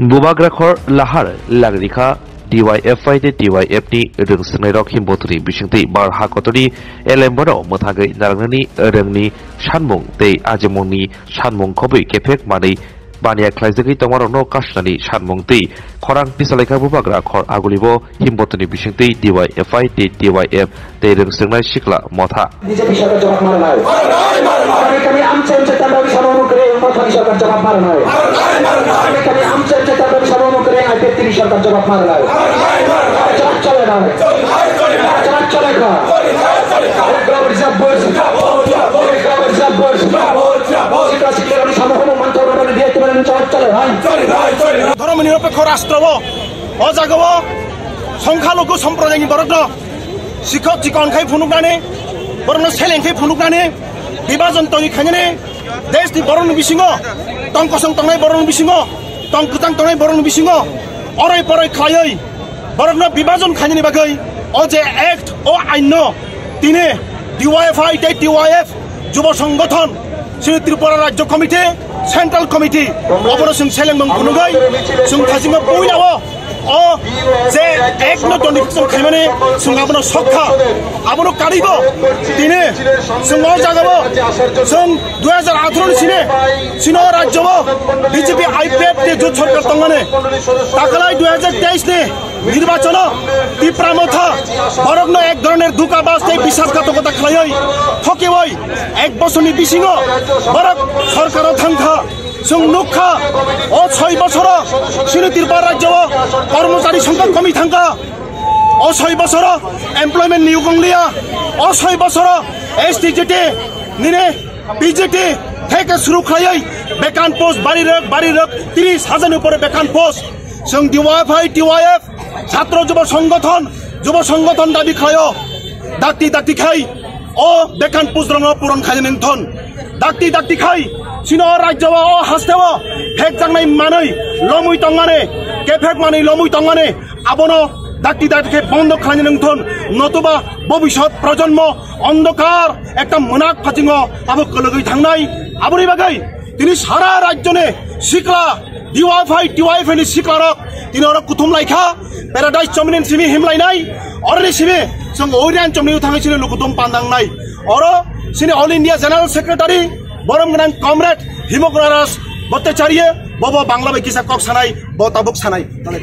bubagrakhor lahar lagriha DYFI de DYF ni rungsnai rok himbotri bisingti bar hakotri elembano mothagai narangnani rengni sanmung tei ajemongni sanmung khobui kefek manei baniya khlaijagui tongmarokno kasnani sanmung tei khorang pisalaika bubagra khor agulibo himbotni bisingti DYFI de DYF tei rungsnai sikla motha BJP সরকার জবাব মারে নাই আমি আমছে আমছে তার দাবি সমাবন করে মোথারি সরকার জবাব মারে নাই আমি আমছে আমছে তার দাবি সমাবন করে আইপিএফ সরকার জবাব মারে 비바전 덩이 칸이네 데스티 버런 비싱어 덩커성 덩에 버런 비싱어 덩크땅 덩에 버런 비싱어 어라이 버라이 카이이 버런 비바전 칸이네 바거이 어제 액트 어 아이노 তিনে ডিওয়াইএফআই তে ডিওয়াইএফ যুব সংগঠন শ্রী ত্রিপুরা রাজ্য কমিটি সেন্ট্রাল কমিটি অপারেশন সেলেং বং কুনুগাই সুং থাসিমা পুইনাও ও যে निकटसम्म खायो भनेसँग आफ्नो सखा आफ्नो काढिब तिने सँग जागब सङ दुई हजार বিজেপি আইপিএফ যে সরকার তঙ্গনে তাকলাই দুই হাজার তেইশ নির্বাচন তীব্রামথ বরগ্ন এক ধরনের দূতাবাস এই বিশ্বাসঘাতকতা খাই ঠকে ওই এক বছর নিবিসিং বরক সরকার থাঙ্কা নুখা ও ছয় বছর সিনে তিরবার রাজ্য কর্মচারী সংখ্যা কমি থাঙ্কা অছয় বছর এমপ্লয়মেন্ট নিয়োগলিয়া অছয় বছর এস টি জি টি নিনে বিজেটি থেকে শুরু খাই বেকান পোস্ট বাড়ি রক বাড়ি রক তিরিশ হাজারের উপরে বেকান পোস্ট সঙ্গ সং ডিওয়াইফাই টিওয়াইএফ ছাত্র যুব সংগঠন যুব সংগঠন দাবি খায়। ডাক্তি ডাক্তি খাই ও বেকান পোস্ট রঙ পূরণ খাই নিথন ডাক্তি ডাক্তি খাই চীন রাজ্য ও হাস্তেব ফেক জাগনাই মানৈ লমুই টঙ্গানে কেফেক মানৈ লমুই টঙ্গানে আবনো ডাকিদারকে বন্ধ খানি নিংথন নতুবা ভবিষ্যৎ প্রজন্ম অন্ধকার, একটা মনাক খাচিঙ্গ আবু কলগই থাংনাই আবরি বাগাই, তিনি সারা রাজ্যনে শিকলা ডিওয়াইফাই ডিওয়াইফাইনি শিকলারক তিনি অরক কুথুম লাইখা প্যারাডাইস চমিনেন সিমি হিমলাই নাই। অরনি সিমে সং ঐরান চমনিউ থাঙেছিল লুকুতুম পান্দাং নাই। অর সিনে অল ইন্ডিয়া জেনারেল সেক্রেটারি বরম গনাং কমরেড হিমগ্রারাস বত্যাচারিয়ে বব বাংলা বাইকিসা কক সানাই, বতাবুক সানাই। তাহলে